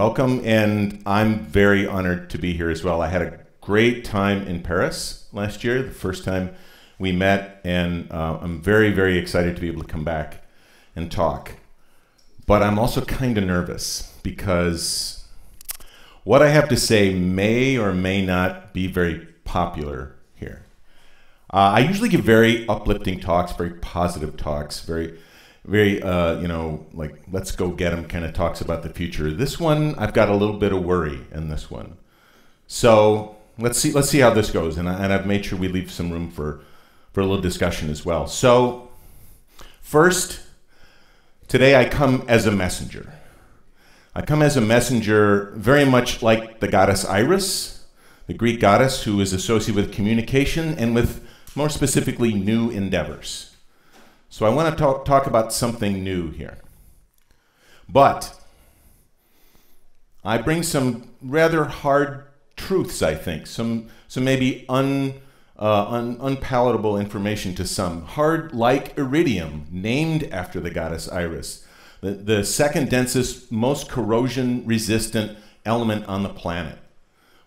welcome, and I'm very honored to be here as well. I had a great time in Paris last year, the first time we met, and uh, I'm very, very excited to be able to come back and talk. But I'm also kind of nervous because what I have to say may or may not be very popular here. Uh, I usually give very uplifting talks, very positive talks, very, very, uh, you know, like let's go get them kind of talks about the future. This one, I've got a little bit of worry in this one. So let's see, let's see how this goes, and, I, and I've made sure we leave some room for, for a little discussion as well. So first, Today I come as a messenger. I come as a messenger very much like the goddess Iris, the Greek goddess who is associated with communication and with more specifically new endeavors. So I want to talk, talk about something new here. But I bring some rather hard truths, I think, some, some maybe un, uh, un, unpalatable information to some. Hard like iridium, named after the goddess Iris, the, the second densest, most corrosion resistant element on the planet.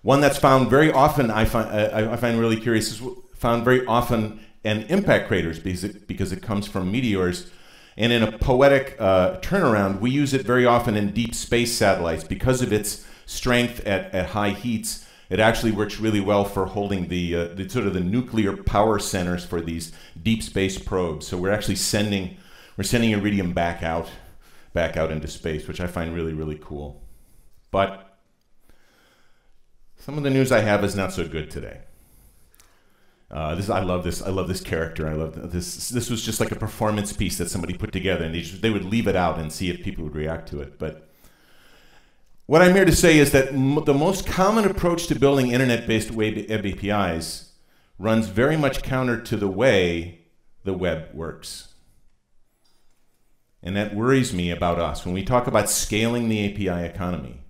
One that's found very often, I find, I, I find really curious, is found very often in impact craters because it, because it comes from meteors. And in a poetic uh, turnaround, we use it very often in deep space satellites because of its strength at, at high heats it actually works really well for holding the, uh, the sort of the nuclear power centers for these deep space probes. So we're actually sending we're sending iridium back out back out into space, which I find really really cool. But some of the news I have is not so good today. Uh, this I love this I love this character I love this this was just like a performance piece that somebody put together and they, just, they would leave it out and see if people would react to it but what I'm here to say is that the most common approach to building internet-based web APIs runs very much counter to the way the web works. And that worries me about us. When we talk about scaling the API economy,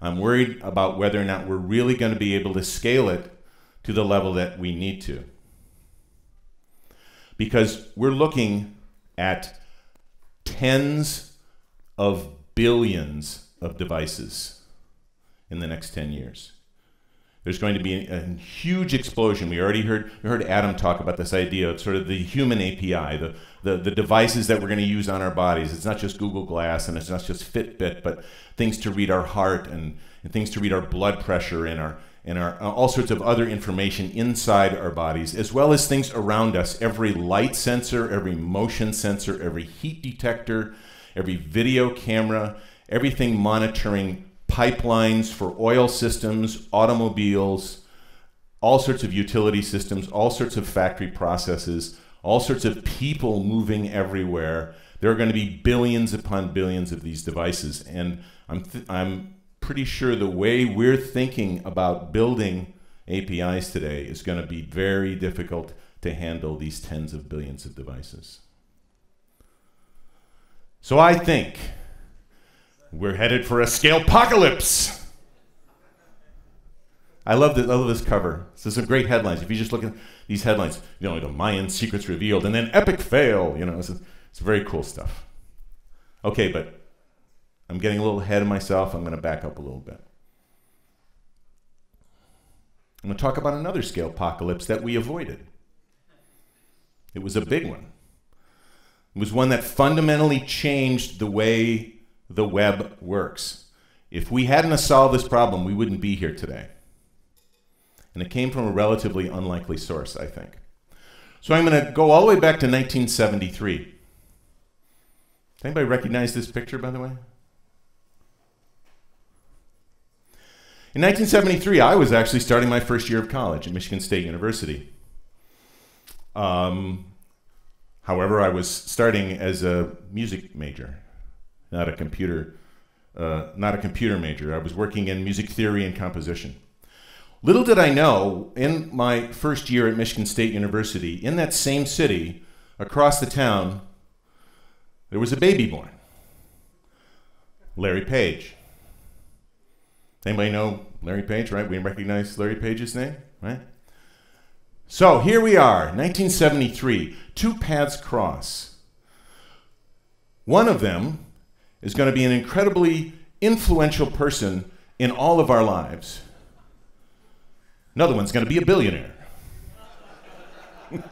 I'm worried about whether or not we're really going to be able to scale it to the level that we need to. Because we're looking at tens of billions of devices in the next 10 years. There's going to be a, a, huge explosion. We already heard, we heard Adam talk about this idea of sort of the human API, the, the, the devices that we're going to use on our bodies. It's not just Google Glass and it's not just Fitbit, but things to read our heart and, and things to read our blood pressure and our, and our, uh, all sorts of other information inside our bodies, as well as things around us. Every light sensor, every motion sensor, every heat detector, every video camera, everything monitoring pipelines for oil systems, automobiles, all sorts of utility systems, all sorts of factory processes, all sorts of people moving everywhere. There are going to be billions upon billions of these devices. And I'm, I'm pretty sure the way we're thinking about building APIs today is going to be very difficult to handle these tens of billions of devices. So I think we're headed for a scale apocalypse. I love this. I love this cover. Is some great headlines. If you just look at these headlines, you know, the Mayan secrets revealed, and then epic fail. You know, it's, it's very cool stuff. Okay, but I'm getting a little ahead of myself. I'm going to back up a little bit. I'm going to talk about another scale apocalypse that we avoided. It was a big one. It was one that fundamentally changed the way the web works. If we hadn't solved this problem, we wouldn't be here today. And it came from a relatively unlikely source, I think. So I'm going to go all the way back to 1973. Does Anybody recognize this picture, by the way? In 1973, I was actually starting my first year of college at Michigan State University. Um, however, I was starting as a music major not a computer, uh, not a computer major. I was working in music theory and composition. Little did I know, in my first year at Michigan State University, in that same city, across the town, there was a baby born. Larry Page. Anybody know Larry Page, right? We recognize Larry Page's name, right? So here we are, 1973. Two paths cross. One of them is going to be an incredibly influential person in all of our lives. Another one's going to be a billionaire.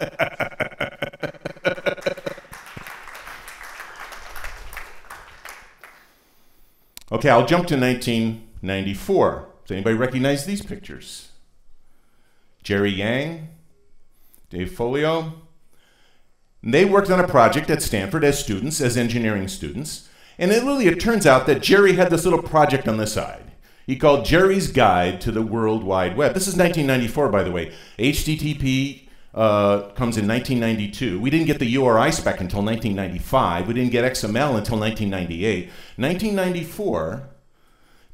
okay, I'll jump to 1994. Does anybody recognize these pictures? Jerry Yang, Dave Filo. They worked on a project at Stanford as students, as engineering students. And it really, it turns out that Jerry had this little project on the side. He called Jerry's Guide to the World Wide Web. This is 1994, by the way. HTTP uh, comes in 1992. We didn't get the URI spec until 1995. We didn't get XML until 1998. 1994,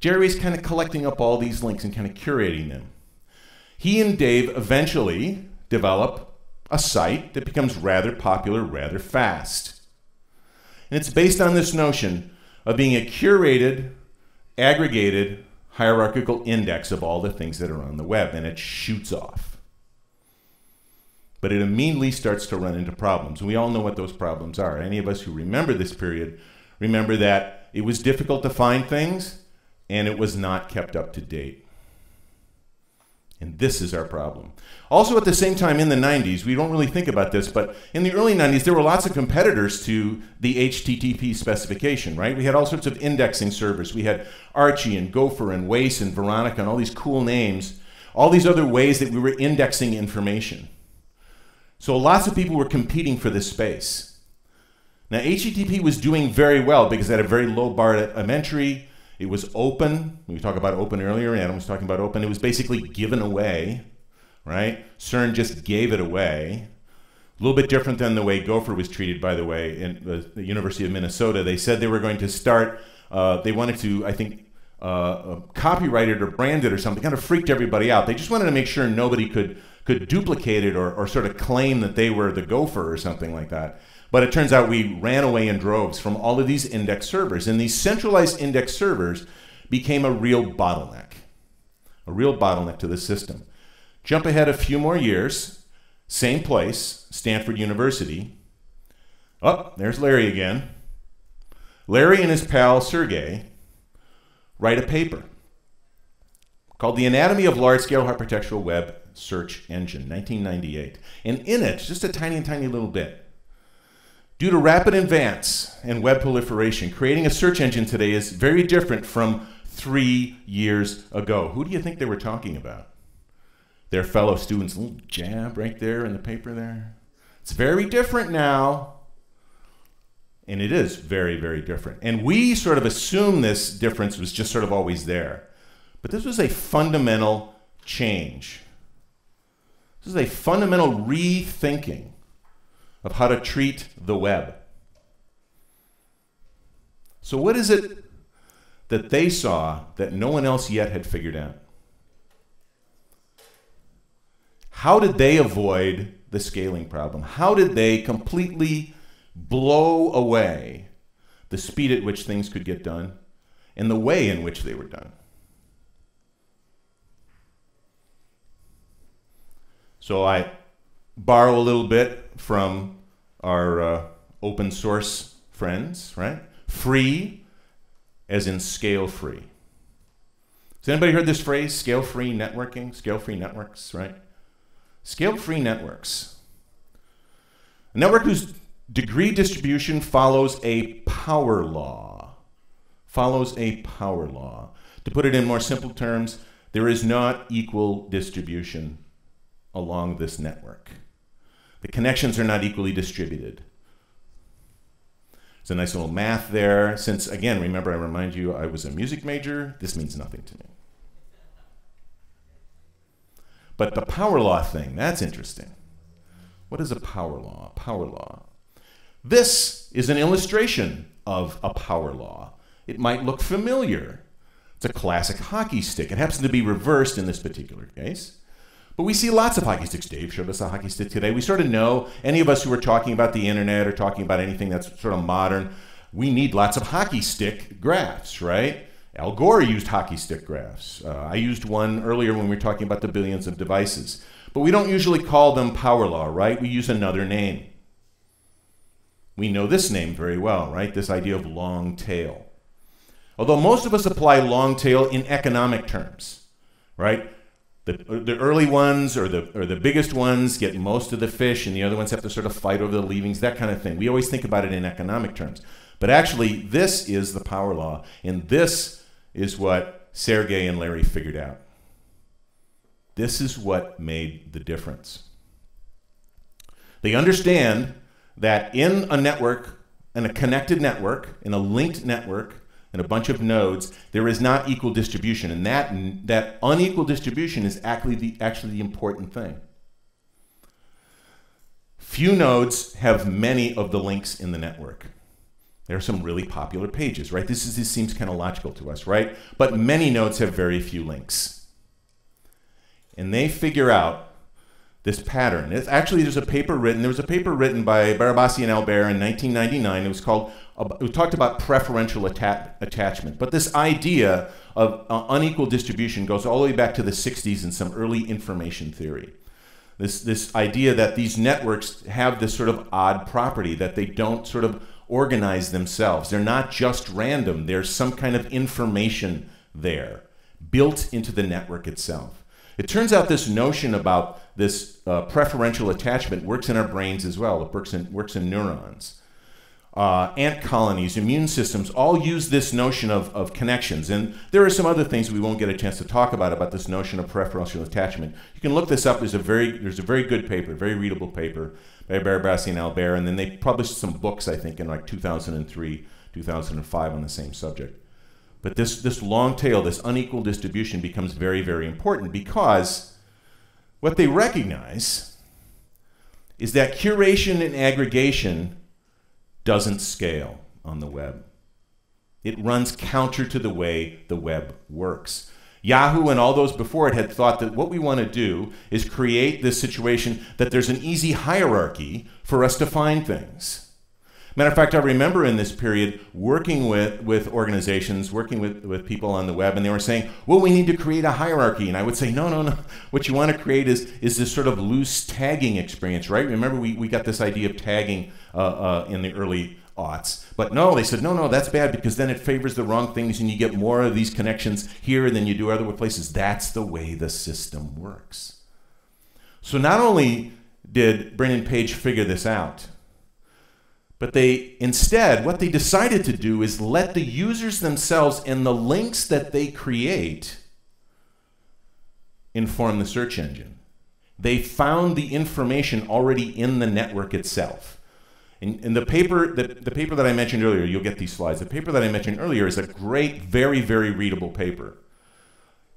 Jerry's kind of collecting up all these links and kind of curating them. He and Dave eventually develop a site that becomes rather popular rather fast. And it's based on this notion of being a curated, aggregated, hierarchical index of all the things that are on the web, and it shoots off. But it immediately starts to run into problems. We all know what those problems are. Any of us who remember this period remember that it was difficult to find things and it was not kept up to date. And this is our problem. Also, at the same time, in the 90s, we don't really think about this, but in the early 90s, there were lots of competitors to the HTTP specification, right? We had all sorts of indexing servers. We had Archie and Gopher and WAIS and Veronica and all these cool names, all these other ways that we were indexing information. So lots of people were competing for this space. Now, HTTP was doing very well because it had a very low bar of entry. It was open. We talked about open earlier. Adam was talking about open. It was basically given away, right? CERN just gave it away. A little bit different than the way Gopher was treated, by the way, in the, the University of Minnesota. They said they were going to start, uh, they wanted to, I think, uh, uh, copyright it or brand it or something. Kind of freaked everybody out. They just wanted to make sure nobody could, could duplicate it or, or sort of claim that they were the Gopher or something like that. But it turns out we ran away in droves from all of these index servers. And these centralized index servers became a real bottleneck, a real bottleneck to the system. Jump ahead a few more years, same place, Stanford University. Oh, there's Larry again. Larry and his pal Sergey write a paper called The Anatomy of Large Scale Hypertextual Web Search Engine, 1998. And in it, just a tiny, tiny little bit, Due to rapid advance in web proliferation, creating a search engine today is very different from three years ago. Who do you think they were talking about? Their fellow students. Little jab right there in the paper there. It's very different now. And it is very, very different. And we sort of assume this difference was just sort of always there. But this was a fundamental change. This is a fundamental rethinking of how to treat the web. So, what is it that they saw that no one else yet had figured out? How did they avoid the scaling problem? How did they completely blow away the speed at which things could get done and the way in which they were done? So I borrow a little bit from our uh, open source friends, right? Free, as in scale free. Has anybody heard this phrase, scale free networking, scale free networks, right? Scale free networks. A network whose degree distribution follows a power law. Follows a power law. To put it in more simple terms, there is not equal distribution along this network. The connections are not equally distributed. There's a nice little math there. Since, again, remember I remind you I was a music major, this means nothing to me. But the power law thing, that's interesting. What is a power law? Power law. This is an illustration of a power law. It might look familiar. It's a classic hockey stick. It happens to be reversed in this particular case. But we see lots of hockey sticks. Dave showed us a hockey stick today. We sort of know, any of us who are talking about the internet or talking about anything that's sort of modern, we need lots of hockey stick graphs, right? Al Gore used hockey stick graphs. Uh, I used one earlier when we were talking about the billions of devices. But we don't usually call them power law, right? We use another name. We know this name very well, right? This idea of long tail. Although most of us apply long tail in economic terms, right? The, the early ones or the, or the biggest ones get most of the fish, and the other ones have to sort of fight over the leavings, that kind of thing. We always think about it in economic terms. But actually, this is the power law, and this is what Sergey and Larry figured out. This is what made the difference. They understand that in a network, in a connected network, in a linked network, and a bunch of nodes, there is not equal distribution. And that, that unequal distribution is actually the, actually the important thing. Few nodes have many of the links in the network. There are some really popular pages, right? This, is, this seems kind of logical to us, right? But many nodes have very few links. And they figure out this pattern. It's actually, there's a paper written, there was a paper written by Barabasi and Albert in 1999. It was called, it talked about preferential atta attachment. But this idea of uh, unequal distribution goes all the way back to the 60s in some early information theory. This, this idea that these networks have this sort of odd property, that they don't sort of organize themselves. They're not just random, there's some kind of information there built into the network itself. It turns out this notion about this uh, preferential attachment works in our brains as well. It works in, works in neurons. Uh, ant colonies, immune systems, all use this notion of, of connections. And there are some other things we won't get a chance to talk about about this notion of preferential attachment. You can look this up. There's a very, there's a very good paper, very readable paper by Barabasi and Albert. And then they published some books, I think, in like 2003, 2005 on the same subject. But this, this long tail, this unequal distribution becomes very, very important because what they recognize is that curation and aggregation doesn't scale on the web. It runs counter to the way the web works. Yahoo and all those before it had thought that what we want to do is create this situation that there's an easy hierarchy for us to find things. Matter of fact, I remember in this period working with, with organizations, working with, with people on the web, and they were saying, well, we need to create a hierarchy. And I would say, no, no, no. What you want to create is, is this sort of loose tagging experience, right? Remember, we, we got this idea of tagging uh, uh, in the early aughts. But no, they said, no, no, that's bad because then it favors the wrong things and you get more of these connections here than you do other places. That's the way the system works. So not only did Brin Page figure this out, but they instead, what they decided to do is let the users themselves and the links that they create inform the search engine. They found the information already in the network itself. And, in the paper that the paper that I mentioned earlier, you'll get these slides. The paper that I mentioned earlier is a great, very, very readable paper.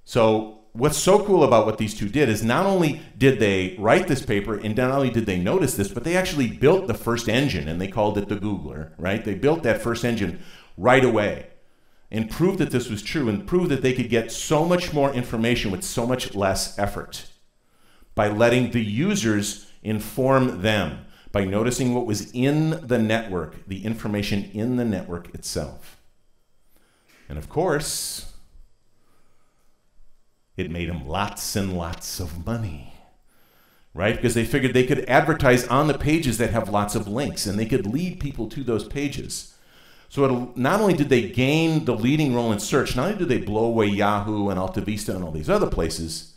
So what's so cool about what these two did is not only did they write this paper and not only did they notice this, but they actually built the first engine and they called it the Googler, right? They built that first engine right away and proved that this was true and proved that they could get so much more information with so much less effort by letting the users inform them, by noticing what was in the network, the information in the network itself. And of course, it made them lots and lots of money. Right? Because they figured they could advertise on the pages that have lots of links and they could lead people to those pages. So it, not only did they gain the leading role in search, not only did they blow away Yahoo and AltaVista and all these other places,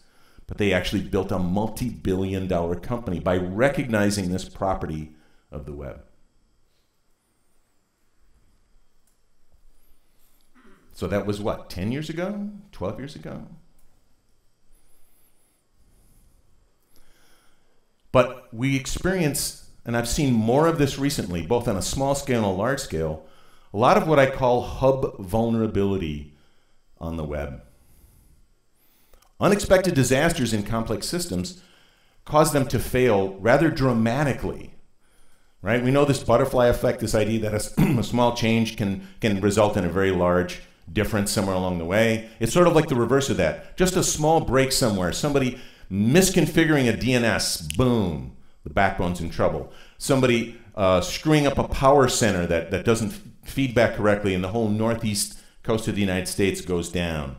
but they actually built a multi billion dollar company by recognizing this property of the web. So that was what, 10 years ago? 12 years ago? But we experience, and I've seen more of this recently, both on a small scale and a large scale, a lot of what I call hub vulnerability on the web. Unexpected disasters in complex systems cause them to fail rather dramatically. Right? We know this butterfly effect, this idea that a, a small change can, can result in a very large difference somewhere along the way. It's sort of like the reverse of that. Just a small break somewhere. Somebody misconfiguring a DNS, boom, the backbone's in trouble. Somebody uh, screwing up a power center that, that doesn't feed back correctly, and the whole northeast coast of the United States goes down.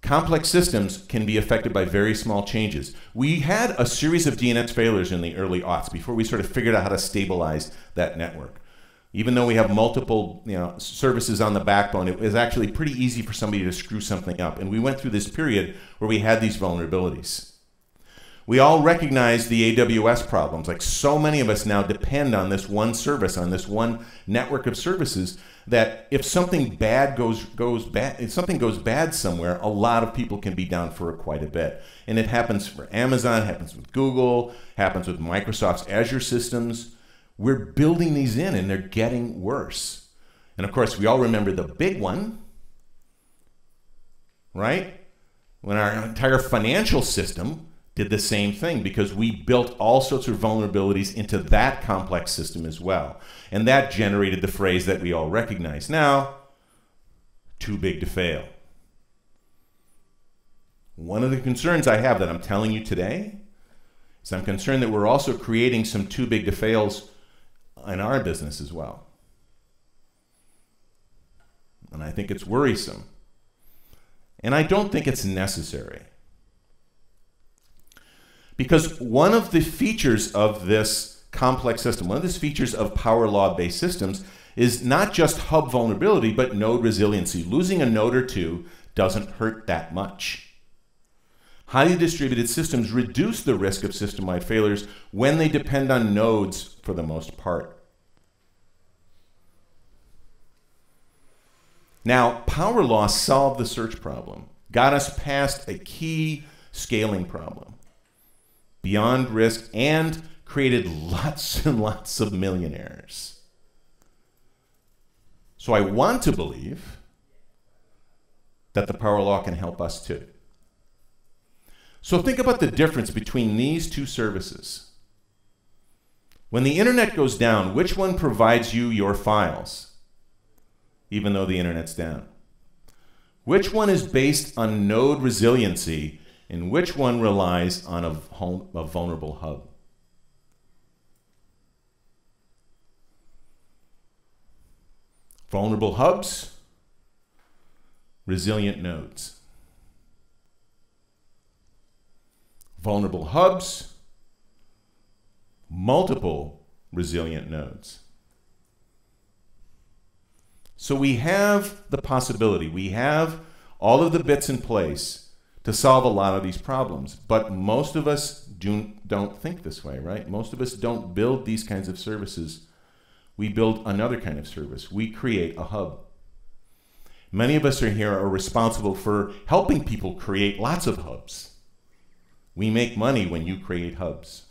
Complex systems can be affected by very small changes. We had a series of DNS failures in the early aughts before we sort of figured out how to stabilize that network. Even though we have multiple you know, services on the backbone, it was actually pretty easy for somebody to screw something up. And we went through this period where we had these vulnerabilities. We all recognize the AWS problems. Like so many of us now depend on this one service, on this one network of services that if something bad goes goes bad if something goes bad somewhere, a lot of people can be down for quite a bit. And it happens for Amazon, happens with Google, happens with Microsoft's Azure systems. We're building these in and they're getting worse. And of course, we all remember the big one, right? When our entire financial system did the same thing because we built all sorts of vulnerabilities into that complex system as well. And that generated the phrase that we all recognize now too big to fail. One of the concerns I have that I'm telling you today is I'm concerned that we're also creating some too big to fails in our business as well. And I think it's worrisome. And I don't think it's necessary. Because one of the features of this complex system, one of the features of power law based systems is not just hub vulnerability, but node resiliency. Losing a node or two doesn't hurt that much. Highly distributed systems reduce the risk of system wide failures when they depend on nodes for the most part. Now, power law solved the search problem, got us past a key scaling problem beyond risk, and created lots and lots of millionaires. So I want to believe that the power law can help us too. So think about the difference between these two services. When the internet goes down, which one provides you your files, even though the internet's down? Which one is based on node resiliency and which one relies on a, a vulnerable hub? Vulnerable hubs, resilient nodes. Vulnerable hubs, multiple resilient nodes. So we have the possibility, we have all of the bits in place to solve a lot of these problems. But most of us do, don't think this way, right? Most of us don't build these kinds of services. We build another kind of service. We create a hub. Many of us are here are responsible for helping people create lots of hubs. We make money when you create hubs.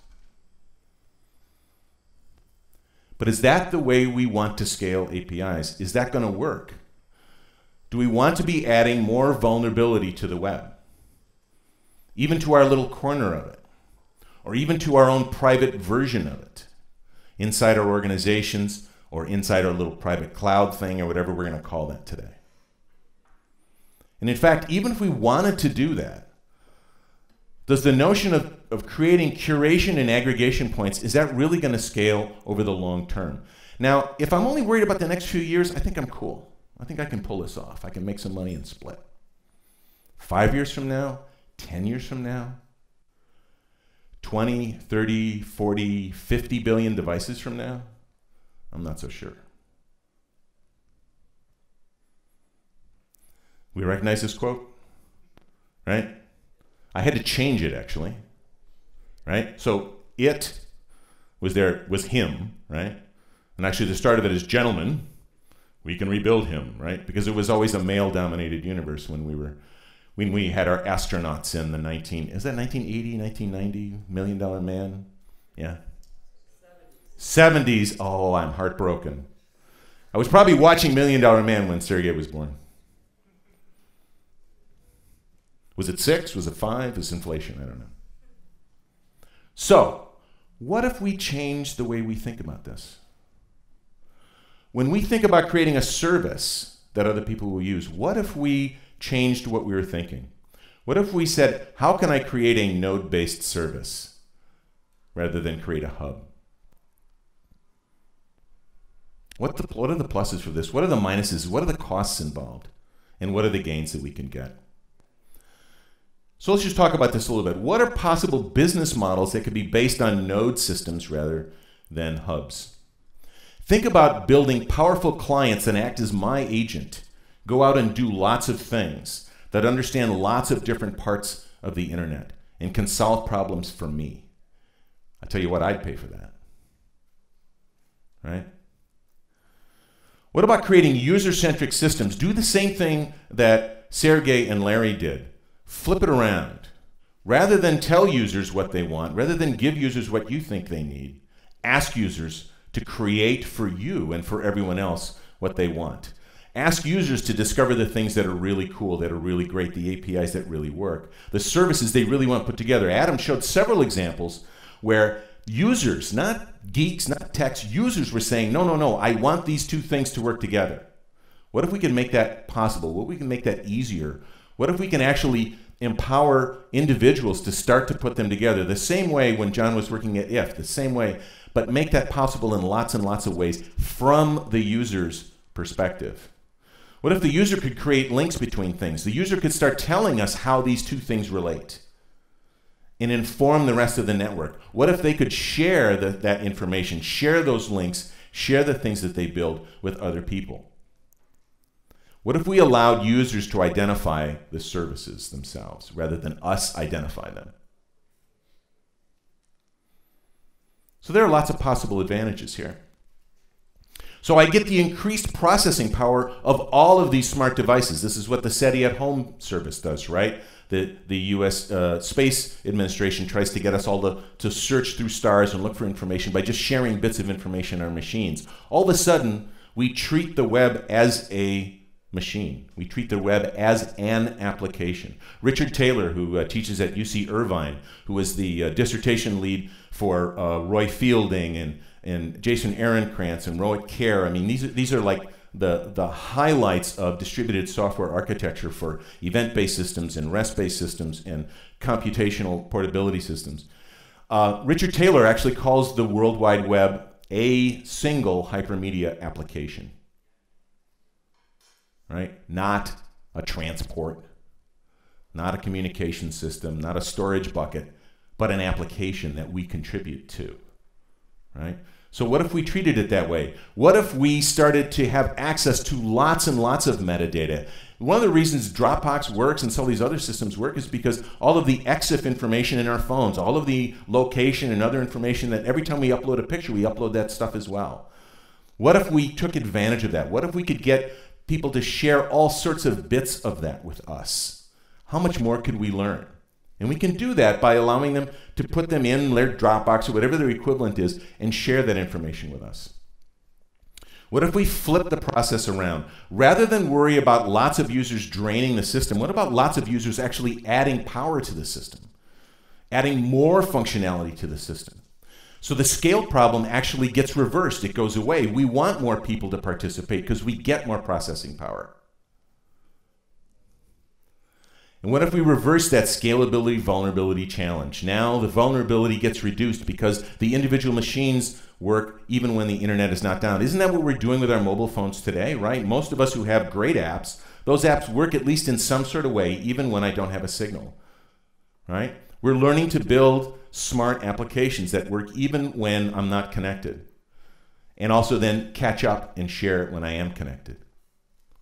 But is that the way we want to scale APIs? Is that going to work? Do we want to be adding more vulnerability to the web? even to our little corner of it, or even to our own private version of it, inside our organizations or inside our little private cloud thing or whatever we're going to call that today. And in fact, even if we wanted to do that, does the notion of, of creating curation and aggregation points, is that really going to scale over the long term? Now, if I'm only worried about the next few years, I think I'm cool. I think I can pull this off. I can make some money and split. Five years from now, 10 years from now? 20, 30, 40, 50 billion devices from now? I'm not so sure. We recognize this quote? Right? I had to change it actually. Right? So it was there was him, right? And actually the start of it is gentlemen, we can rebuild him, right? Because it was always a male dominated universe when we were when we had our astronauts in the 19 is that 1980 1990 million dollar man yeah 70s oh i'm heartbroken i was probably watching million dollar man when sergey was born was it six was it five was inflation i don't know so what if we change the way we think about this when we think about creating a service that other people will use what if we changed what we were thinking. What if we said, how can I create a node based service rather than create a hub? What, the, what are the pluses for this? What are the minuses? What are the costs involved? And what are the gains that we can get? So let's just talk about this a little bit. What are possible business models that could be based on node systems rather than hubs? Think about building powerful clients that act as my agent, go out and do lots of things, that understand lots of different parts of the internet, and can solve problems for me. I tell you what, I'd pay for that. Right? What about creating user centric systems? Do the same thing that Sergey and Larry did. Flip it around. Rather than tell users what they want, rather than give users what you think they need, ask users to create for you and for everyone else what they want. Ask users to discover the things that are really cool, that are really great, the APIs that really work, the services they really want put together. Adam showed several examples where users, not geeks, not techs, users were saying, no, no, no, I want these two things to work together. What if we can make that possible? What if we can make that easier? What if we can actually empower individuals to start to put them together the same way when John was working at IF, the same way but make that possible in lots and lots of ways from the user's perspective. What if the user could create links between things? The user could start telling us how these two things relate and inform the rest of the network. What if they could share the, that information, share those links, share the things that they build with other people? What if we allowed users to identify the services themselves rather than us identify them? So there are lots of possible advantages here. So I get the increased processing power of all of these smart devices. This is what the SETI at Home service does, right? The, the US uh, Space Administration tries to get us all to, to search through stars and look for information by just sharing bits of information on our machines. All of a sudden, we treat the web as a machine. We treat the web as an application. Richard Taylor, who uh, teaches at UC Irvine, who was the uh, dissertation lead for uh, Roy Fielding and, and Jason Erenkrantz and Rohit Khare. I mean, these are, these are like the, the highlights of distributed software architecture for event-based systems and REST-based systems and computational portability systems. Uh, Richard Taylor actually calls the World Wide Web a single hypermedia application right? Not a transport, not a communication system, not a storage bucket, but an application that we contribute to, right? So what if we treated it that way? What if we started to have access to lots and lots of metadata? One of the reasons Dropbox works and some of these other systems work is because all of the EXIF information in our phones, all of the location and other information that every time we upload a picture, we upload that stuff as well. What if we took advantage of that? What if we could get people to share all sorts of bits of that with us. How much more could we learn? And we can do that by allowing them to put them in their Dropbox or whatever their equivalent is and share that information with us. What if we flip the process around? Rather than worry about lots of users draining the system, what about lots of users actually adding power to the system? Adding more functionality to the system? So the scale problem actually gets reversed. It goes away. We want more people to participate because we get more processing power. And what if we reverse that scalability vulnerability challenge? Now the vulnerability gets reduced because the individual machines work even when the internet is not down. Isn't that what we're doing with our mobile phones today, right? Most of us who have great apps, those apps work at least in some sort of way even when I don't have a signal, right? We're learning to build smart applications that work even when I'm not connected. And also then catch up and share it when I am connected.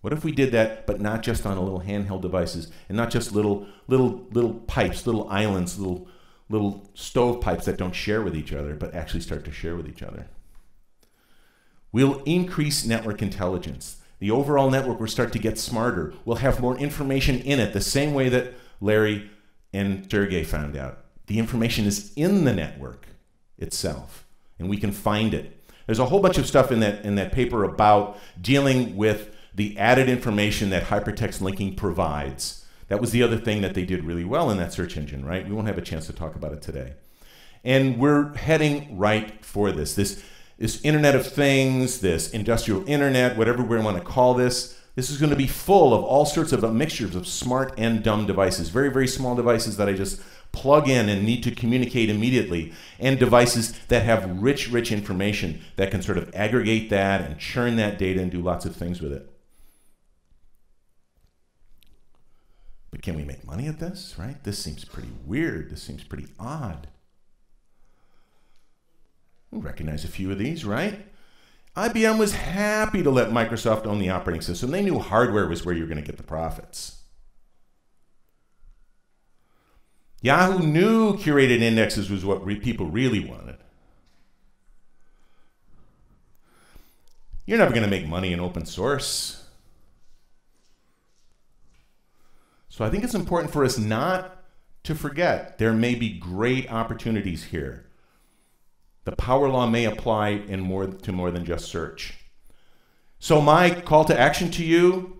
What if we did that, but not just on a little handheld devices and not just little little little pipes, little islands, little little stovepipes that don't share with each other, but actually start to share with each other. We'll increase network intelligence. The overall network will start to get smarter. We'll have more information in it, the same way that Larry and Sergey found out. The information is in the network itself, and we can find it. There's a whole bunch of stuff in that, in that paper about dealing with the added information that hypertext linking provides. That was the other thing that they did really well in that search engine, right? We won't have a chance to talk about it today. And we're heading right for this. This, this Internet of Things, this industrial internet, whatever we want to call this, this is going to be full of all sorts of mixtures of smart and dumb devices. Very, very small devices that I just plug in and need to communicate immediately, and devices that have rich, rich information that can sort of aggregate that and churn that data and do lots of things with it. But can we make money at this, right? This seems pretty weird. This seems pretty odd. We recognize a few of these, right? IBM was happy to let Microsoft own the operating system. They knew hardware was where you were going to get the profits. Yahoo knew curated indexes was what re people really wanted. You're never going to make money in open source. So I think it's important for us not to forget there may be great opportunities here. The power law may apply in more to more than just search. So my call to action to you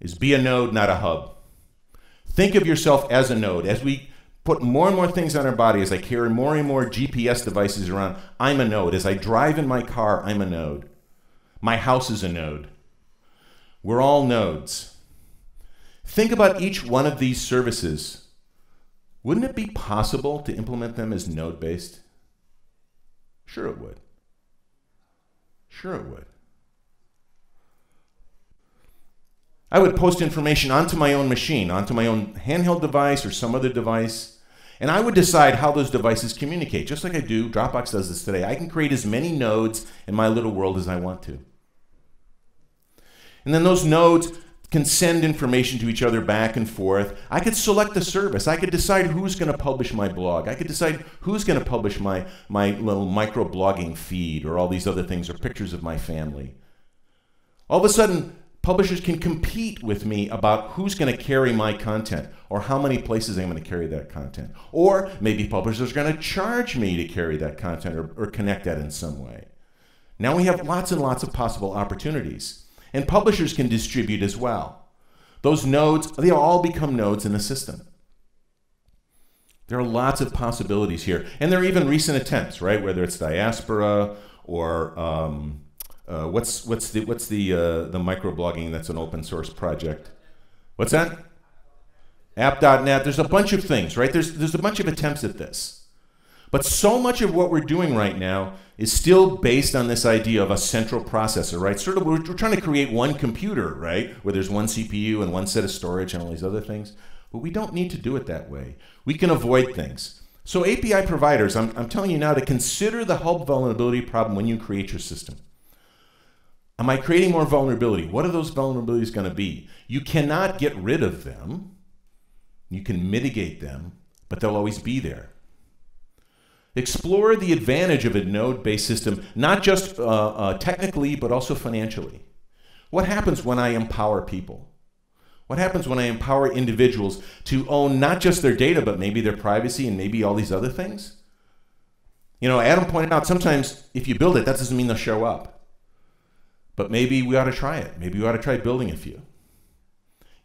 is be a node, not a hub. Think of yourself as a node. As we put more and more things on our body, as I carry more and more GPS devices around, I'm a node. As I drive in my car, I'm a node. My house is a node. We're all nodes. Think about each one of these services. Wouldn't it be possible to implement them as node based? Sure, it would. Sure, it would. I would post information onto my own machine, onto my own handheld device or some other device, and I would decide how those devices communicate, just like I do. Dropbox does this today. I can create as many nodes in my little world as I want to. And then those nodes can send information to each other back and forth. I could select the service. I could decide who's going to publish my blog. I could decide who's going to publish my, my little micro blogging feed or all these other things or pictures of my family. All of a sudden, publishers can compete with me about who's going to carry my content or how many places I'm going to carry that content. Or maybe publishers are going to charge me to carry that content or, or connect that in some way. Now we have lots and lots of possible opportunities. And publishers can distribute as well. Those nodes, they all become nodes in the system. There are lots of possibilities here. And there are even recent attempts, right? Whether it's diaspora or um, uh, what's, what's the, what's the, uh, the microblogging that's an open source project? What's that? App.net. There's a bunch of things, right? There's, there's a bunch of attempts at this. But so much of what we're doing right now is still based on this idea of a central processor, right? Sort of, we're, we're trying to create one computer, right? Where there's one CPU and one set of storage and all these other things. But we don't need to do it that way. We can avoid things. So API providers, I'm, I'm telling you now to consider the hub vulnerability problem when you create your system. Am I creating more vulnerability? What are those vulnerabilities going to be? You cannot get rid of them. You can mitigate them, but they'll always be there. Explore the advantage of a node-based system, not just uh, uh, technically, but also financially. What happens when I empower people? What happens when I empower individuals to own not just their data, but maybe their privacy and maybe all these other things? You know, Adam pointed out sometimes if you build it, that doesn't mean they'll show up. But maybe we ought to try it. Maybe we ought to try building a few.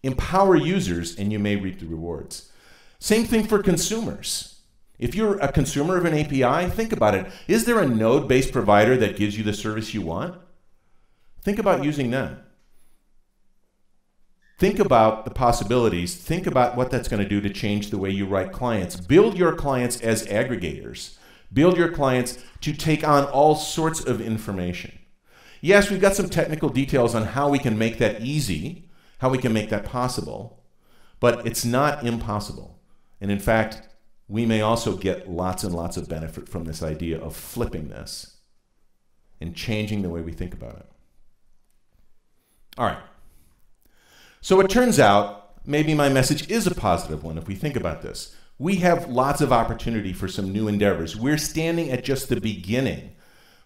Empower users and you may reap the rewards. Same thing for consumers. If you're a consumer of an API, think about it. Is there a node based provider that gives you the service you want? Think about using them. Think about the possibilities. Think about what that's going to do to change the way you write clients. Build your clients as aggregators. Build your clients to take on all sorts of information. Yes, we've got some technical details on how we can make that easy, how we can make that possible, but it's not impossible. And in fact, we may also get lots and lots of benefit from this idea of flipping this and changing the way we think about it. All right. So it turns out maybe my message is a positive one if we think about this. We have lots of opportunity for some new endeavors. We're standing at just the beginning.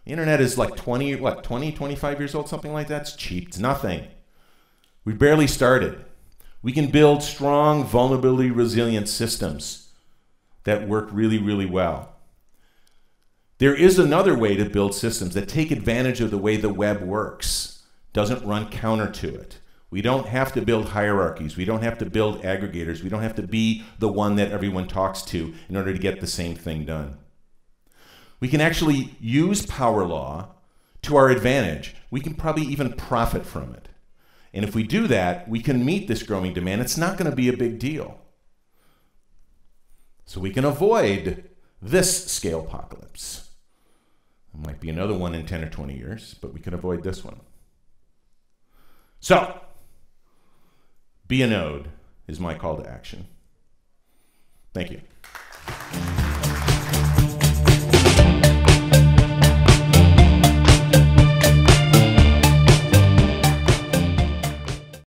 The internet is like 20, what, 20, 25 years old, something like that. It's cheap. It's nothing. We barely started. We can build strong, vulnerability resilient systems that work really, really well. There is another way to build systems that take advantage of the way the web works, doesn't run counter to it. We don't have to build hierarchies. We don't have to build aggregators. We don't have to be the one that everyone talks to in order to get the same thing done. We can actually use power law to our advantage. We can probably even profit from it. And if we do that, we can meet this growing demand. It's not going to be a big deal. So we can avoid this scale apocalypse. There might be another one in 10 or 20 years, but we can avoid this one. So, be a node is my call to action. Thank you.